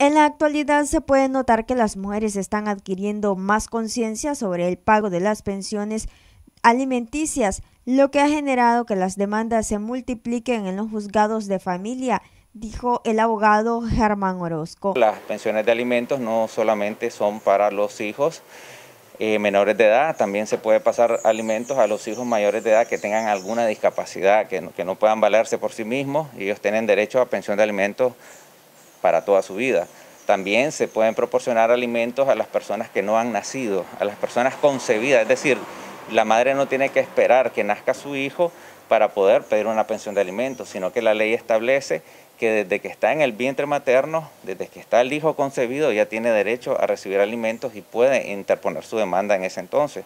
En la actualidad se puede notar que las mujeres están adquiriendo más conciencia sobre el pago de las pensiones alimenticias, lo que ha generado que las demandas se multipliquen en los juzgados de familia, dijo el abogado Germán Orozco. Las pensiones de alimentos no solamente son para los hijos eh, menores de edad, también se puede pasar alimentos a los hijos mayores de edad que tengan alguna discapacidad, que no, que no puedan valerse por sí mismos, y ellos tienen derecho a pensión de alimentos para toda su vida. También se pueden proporcionar alimentos a las personas que no han nacido, a las personas concebidas, es decir, la madre no tiene que esperar que nazca su hijo para poder pedir una pensión de alimentos, sino que la ley establece que desde que está en el vientre materno, desde que está el hijo concebido, ya tiene derecho a recibir alimentos y puede interponer su demanda en ese entonces.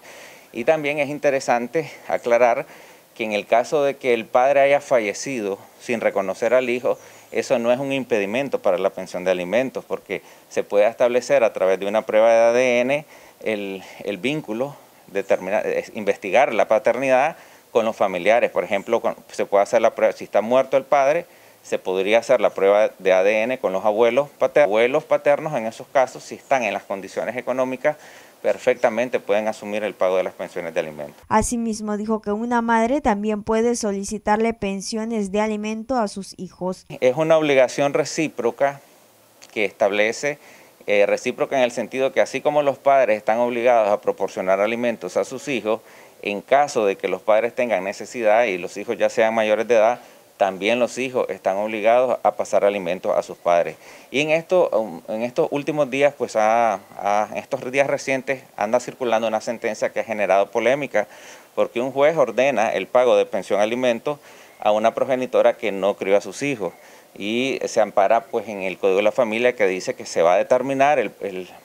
Y también es interesante aclarar que en el caso de que el padre haya fallecido sin reconocer al hijo, eso no es un impedimento para la pensión de alimentos, porque se puede establecer a través de una prueba de ADN el, el vínculo, determinar, investigar la paternidad con los familiares. Por ejemplo, se puede hacer la prueba, si está muerto el padre, se podría hacer la prueba de ADN con los abuelos paternos. Abuelos paternos en esos casos, si están en las condiciones económicas, perfectamente pueden asumir el pago de las pensiones de alimentos. Asimismo, dijo que una madre también puede solicitarle pensiones de alimento a sus hijos. Es una obligación recíproca que establece eh, recíproca en el sentido que así como los padres están obligados a proporcionar alimentos a sus hijos, en caso de que los padres tengan necesidad y los hijos ya sean mayores de edad, también los hijos están obligados a pasar alimentos a sus padres. Y en, um, estos últimos días, pues en estos días recientes, anda circulando una sentencia que ha generado polémica, porque un juez ordena el pago de pensión alimentos a una progenitora que no crió a sus hijos y se ampara pues en el Código de la Familia que dice que se va a determinar el,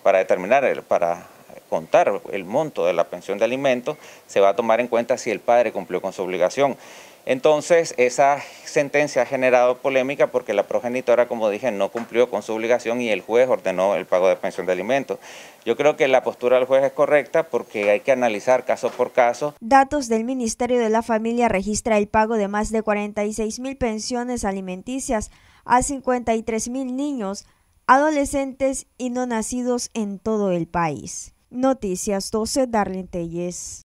para determinar el, para contar el monto de la pensión de alimentos, se va a tomar en cuenta si el padre cumplió con su obligación. Entonces, esa sentencia ha generado polémica porque la progenitora, como dije, no cumplió con su obligación y el juez ordenó el pago de pensión de alimentos. Yo creo que la postura del juez es correcta porque hay que analizar caso por caso. Datos del Ministerio de la Familia registra el pago de más de 46 mil pensiones alimenticias a 53 mil niños, adolescentes y no nacidos en todo el país. Noticias 12, Darlene Telles.